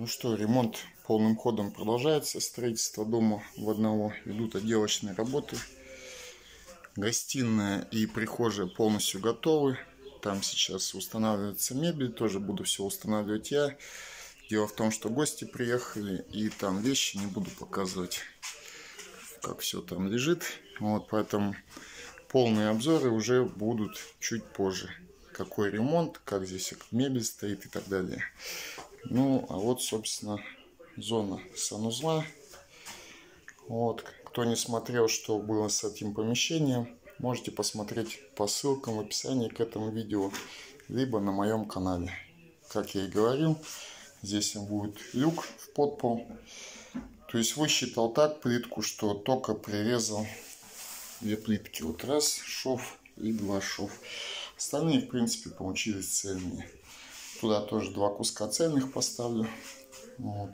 Ну что, ремонт полным ходом продолжается. Строительство дома в одного. Идут отделочные работы. Гостиная и прихожая полностью готовы. Там сейчас устанавливается мебель. Тоже буду все устанавливать я. Дело в том, что гости приехали. И там вещи не буду показывать, как все там лежит. Вот, поэтому полные обзоры уже будут чуть позже. Какой ремонт, как здесь мебель стоит и так далее. Ну, а вот, собственно, зона санузла. Вот, кто не смотрел, что было с этим помещением, можете посмотреть по ссылкам в описании к этому видео, либо на моем канале. Как я и говорил, здесь будет люк в подпол. То есть высчитал так плитку, что только прирезал две плитки. Вот раз шов и два шов. Остальные, в принципе, получились цельные. Туда тоже два куска цельных поставлю. Вот.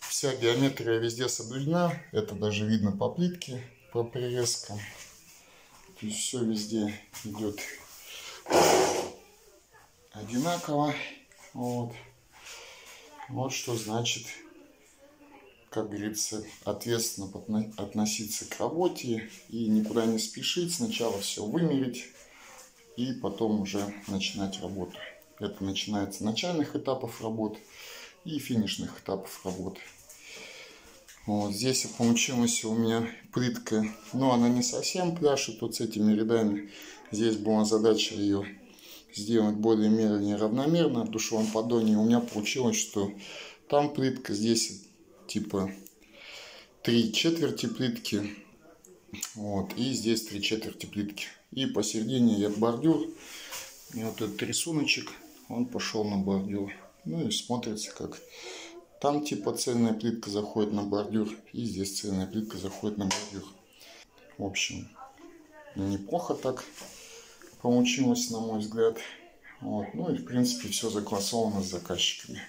Вся геометрия везде соблюдена. Это даже видно по плитке, по прирезкам. То есть все везде идет одинаково. Вот. Вот что значит, как говорится, ответственно относиться к работе и никуда не спешить. Сначала все вымерить и потом уже начинать работу. Это начинается начальных этапов работы и финишных этапов работы. Вот здесь получилась у меня плитка, но она не совсем пляшет вот с этими рядами. Здесь была задача ее сделать более-менее равномерно в душевом поддоне. У меня получилось, что там плитка, здесь типа три четверти плитки. Вот, и здесь три четверти плитки. И посередине я бордюр. И вот этот рисуночек он пошел на бордюр. Ну и смотрится как там типа цельная плитка заходит на бордюр, и здесь цельная плитка заходит на бордюр. В общем, неплохо так получилось, на мой взгляд. Вот. Ну и в принципе все согласовано с заказчиками.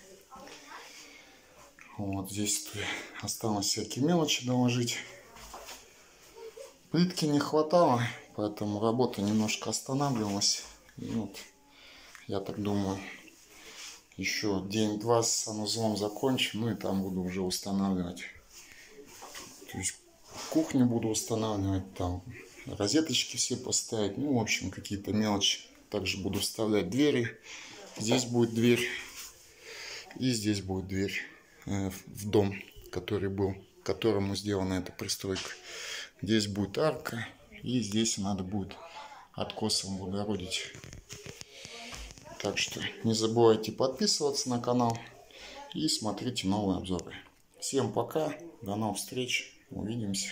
Вот здесь осталось всякие мелочи доложить. Плитки не хватало, поэтому работа немножко останавливалась. И вот я так думаю, еще день-два с санузлом закончим, ну и там буду уже устанавливать. То есть кухню буду устанавливать, там розеточки все поставить, ну, в общем, какие-то мелочи. Также буду вставлять двери. Здесь будет дверь и здесь будет дверь э, в дом, который был, которому сделана эта пристройка. Здесь будет арка и здесь надо будет откосом облагородить так что не забывайте подписываться на канал и смотрите новые обзоры. Всем пока, до новых встреч, увидимся.